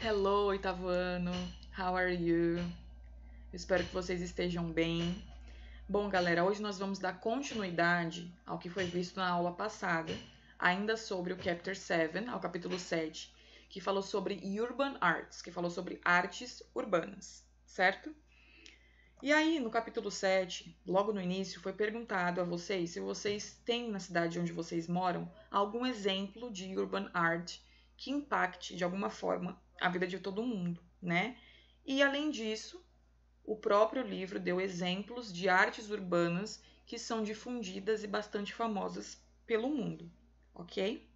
Hello, oitavo ano. How are you? Espero que vocês estejam bem. Bom, galera, hoje nós vamos dar continuidade ao que foi visto na aula passada, ainda sobre o Chapter 7, ao capítulo 7, que falou sobre Urban Arts, que falou sobre artes urbanas, certo? E aí, no capítulo 7, logo no início, foi perguntado a vocês se vocês têm na cidade onde vocês moram algum exemplo de urban art que impacte de alguma forma a vida de todo mundo, né? E além disso, o próprio livro deu exemplos de artes urbanas que são difundidas e bastante famosas pelo mundo, ok?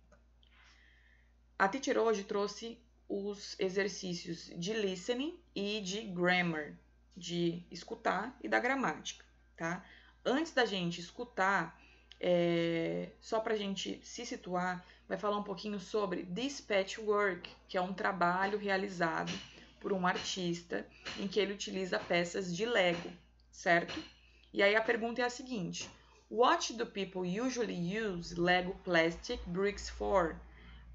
A teacher hoje trouxe os exercícios de listening e de grammar, de escutar e da gramática, tá? Antes da gente escutar, é, só para a gente se situar, vai falar um pouquinho sobre dispatch work, que é um trabalho realizado por um artista em que ele utiliza peças de Lego, certo? E aí a pergunta é a seguinte: What do people usually use Lego plastic bricks for?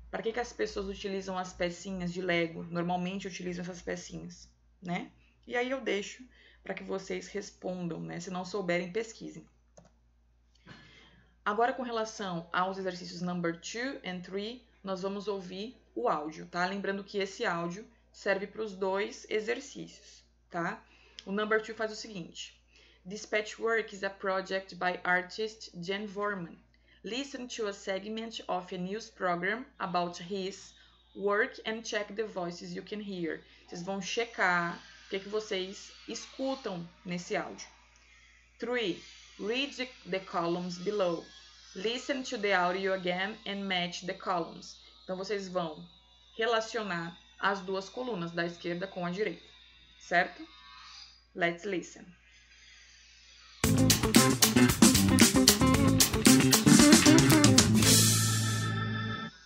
Para que, que as pessoas utilizam as pecinhas de Lego? Normalmente utilizam essas pecinhas, né? E aí eu deixo para que vocês respondam, né? Se não souberem, pesquisem. Agora, com relação aos exercícios number 2 and 3, nós vamos ouvir o áudio, tá? Lembrando que esse áudio serve para os dois exercícios, tá? O number 2 faz o seguinte. This patchwork is a project by artist Jen Vorman. Listen to a segment of a news program about his work and check the voices you can hear. Vocês vão checar o que, que vocês escutam nesse áudio. 3. Read the columns below. Listen to the audio again and match the columns. Então vocês vão relacionar as duas colunas da esquerda com a direita, certo? Let's listen.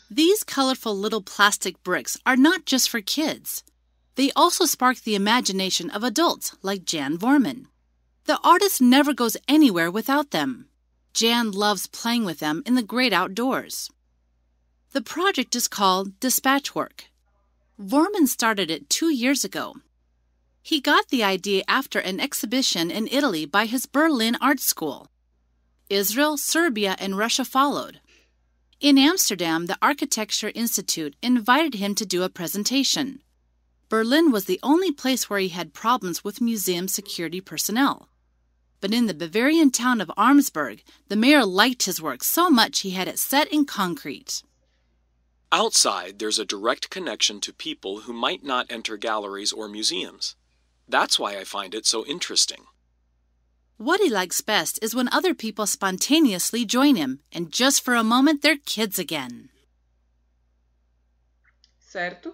These colorful little plastic bricks are not just for kids. They also spark the imagination of adults like Jan Vorman. The artist never goes anywhere without them. Jan loves playing with them in the great outdoors. The project is called Dispatch Work. Vorman started it two years ago. He got the idea after an exhibition in Italy by his Berlin Art School. Israel, Serbia, and Russia followed. In Amsterdam, the Architecture Institute invited him to do a presentation. Berlin was the only place where he had problems with museum security personnel but in the Bavarian town of Armsburg, the mayor liked his work so much he had it set in concrete. Outside, there's a direct connection to people who might not enter galleries or museums. That's why I find it so interesting. What he likes best is when other people spontaneously join him, and just for a moment they're kids again. Certo?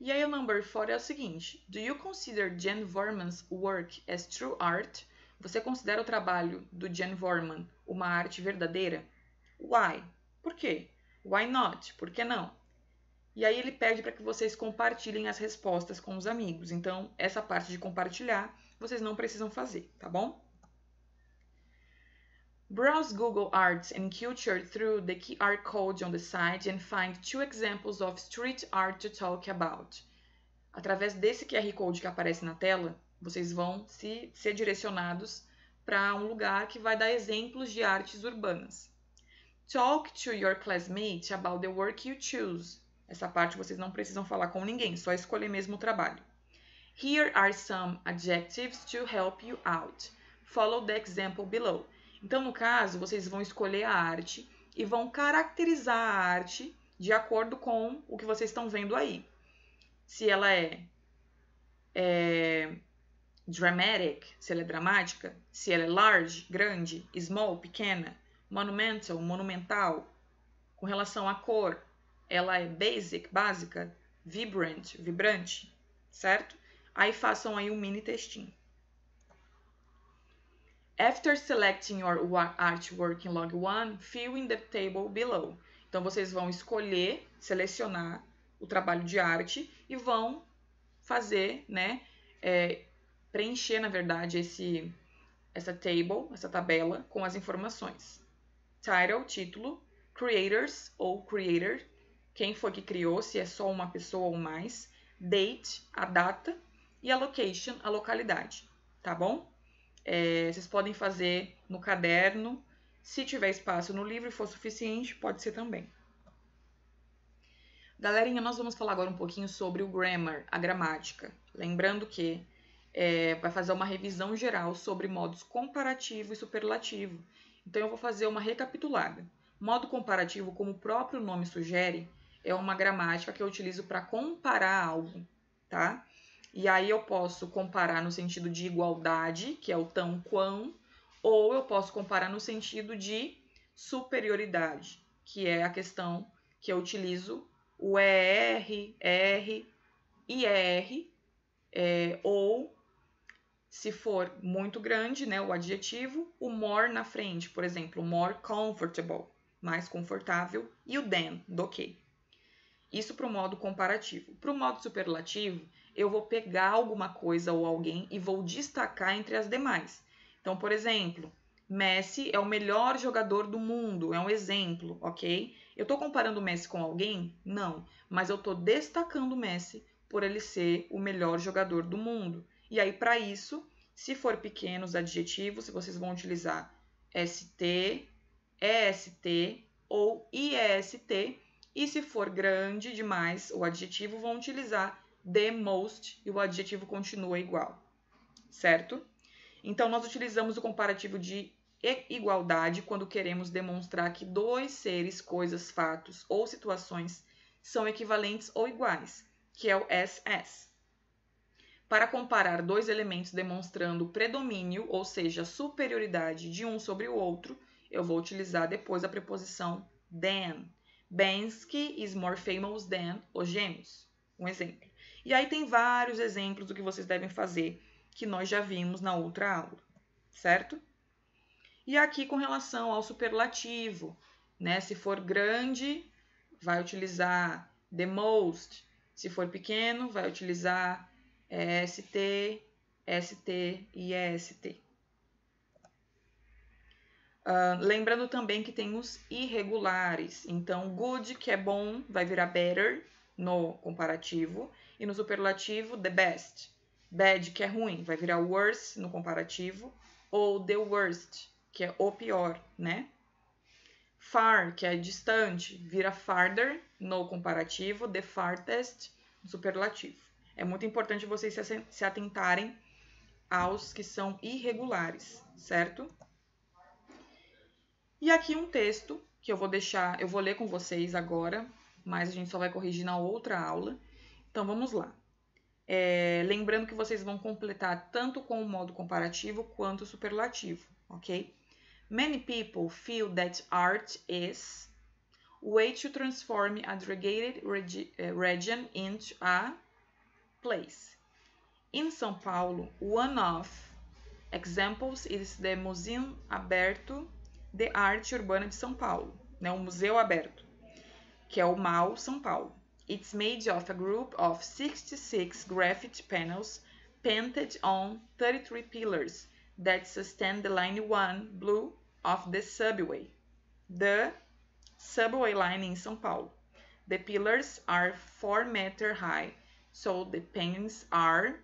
E aí o number 4 é o seguinte: Do you consider Jan Vorman's work as true art? Você considera o trabalho do Jan Vorman uma arte verdadeira? Why? Por quê? Why not? Por que não? E aí ele pede para que vocês compartilhem as respostas com os amigos. Então, essa parte de compartilhar, vocês não precisam fazer, tá bom? Browse Google Arts and Culture through the QR code on the site and find two examples of street art to talk about. Através desse QR Code que aparece na tela, vocês vão se, ser direcionados para um lugar que vai dar exemplos de artes urbanas. Talk to your classmate about the work you choose. Essa parte vocês não precisam falar com ninguém, só escolher mesmo o trabalho. Here are some adjectives to help you out. Follow the example below. Então, no caso, vocês vão escolher a arte e vão caracterizar a arte de acordo com o que vocês estão vendo aí. Se ela é, é dramatic, se ela é dramática, se ela é large, grande, small, pequena, monumental, monumental. Com relação à cor, ela é basic, básica, vibrant, vibrante, certo? Aí façam aí um mini textinho. After selecting your artwork in log 1, fill in the table below. Então, vocês vão escolher, selecionar o trabalho de arte e vão fazer, né, é, preencher, na verdade, esse, essa table, essa tabela com as informações. Title, título, creators ou creator, quem foi que criou, se é só uma pessoa ou mais, date, a data, e a location, a localidade, tá bom? É, vocês podem fazer no caderno, se tiver espaço no livro e for suficiente, pode ser também. Galerinha, nós vamos falar agora um pouquinho sobre o grammar, a gramática. Lembrando que é, vai fazer uma revisão geral sobre modos comparativo e superlativo. Então, eu vou fazer uma recapitulada. Modo comparativo, como o próprio nome sugere, é uma gramática que eu utilizo para comparar algo, tá? E aí eu posso comparar no sentido de igualdade, que é o tão quão, ou eu posso comparar no sentido de superioridade, que é a questão que eu utilizo o ER, R, IR, é, ou se for muito grande, né, o adjetivo, o more na frente, por exemplo, more comfortable, mais confortável, e o than, do que. Isso para o modo comparativo. Para o modo superlativo, eu vou pegar alguma coisa ou alguém e vou destacar entre as demais. Então, por exemplo, Messi é o melhor jogador do mundo, é um exemplo, ok? Eu estou comparando o Messi com alguém? Não, mas eu estou destacando o Messi por ele ser o melhor jogador do mundo. E aí, para isso, se for pequenos adjetivos, vocês vão utilizar ST, EST ou IEST. E se for grande demais o adjetivo, vão utilizar the most e o adjetivo continua igual, certo? Então, nós utilizamos o comparativo de igualdade quando queremos demonstrar que dois seres, coisas, fatos ou situações são equivalentes ou iguais, que é o SS. Para comparar dois elementos demonstrando predomínio, ou seja, superioridade de um sobre o outro, eu vou utilizar depois a preposição than. Bensky is more famous than os gêmeos. Um exemplo. E aí tem vários exemplos do que vocês devem fazer que nós já vimos na outra aula, certo? E aqui com relação ao superlativo, né? Se for grande, vai utilizar the most. Se for pequeno, vai utilizar ST, ST e EST. Uh, lembrando também que tem os irregulares. Então, good, que é bom, vai virar better no comparativo. E no superlativo, the best. Bad, que é ruim, vai virar worse no comparativo. Ou the worst, que é o pior, né? Far, que é distante, vira farther no comparativo, the farthest no superlativo. É muito importante vocês se atentarem aos que são irregulares, certo? E aqui um texto que eu vou deixar, eu vou ler com vocês agora, mas a gente só vai corrigir na outra aula. Então vamos lá. É, lembrando que vocês vão completar tanto com o modo comparativo quanto superlativo, ok? Many people feel that art is way to transform a regi eh, region into a place. In São Paulo, one of examples is the Museu Aberto de Arte Urbana de São Paulo, né, o Museu Aberto, que é o MAU São Paulo. It's made of a group of 66 graffiti panels painted on 33 pillars that sustain the line 1 blue of the subway. The subway line in São Paulo. The pillars are 4 meter high, so the paintings are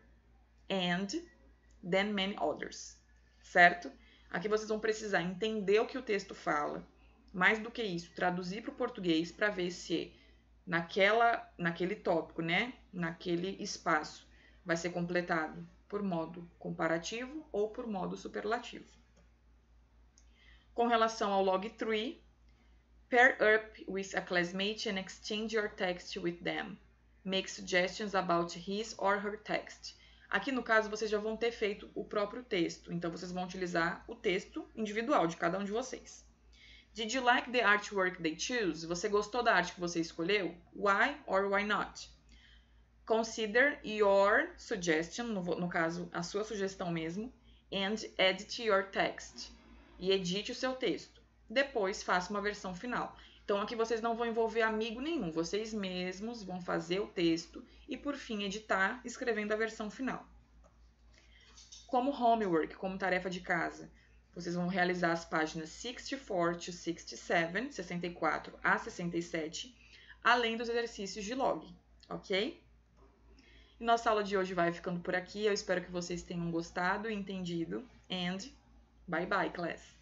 and then many others. Certo? Aqui vocês vão precisar entender o que o texto fala, mais do que isso, traduzir para o português para ver se naquela, naquele tópico, né, naquele espaço, vai ser completado por modo comparativo ou por modo superlativo. Com relação ao log 3, pair up with a classmate and exchange your text with them. Make suggestions about his or her text. Aqui no caso vocês já vão ter feito o próprio texto, então vocês vão utilizar o texto individual de cada um de vocês. Did you like the artwork they choose? Você gostou da arte que você escolheu? Why or why not? Consider your suggestion, no, no caso, a sua sugestão mesmo, and edit your text. E edite o seu texto. Depois faça uma versão final. Então aqui vocês não vão envolver amigo nenhum, vocês mesmos vão fazer o texto e por fim editar escrevendo a versão final. Como homework, como tarefa de casa, vocês vão realizar as páginas 64 to 67, 64 a 67, além dos exercícios de log, ok? E nossa aula de hoje vai ficando por aqui. Eu espero que vocês tenham gostado e entendido. And bye bye, class!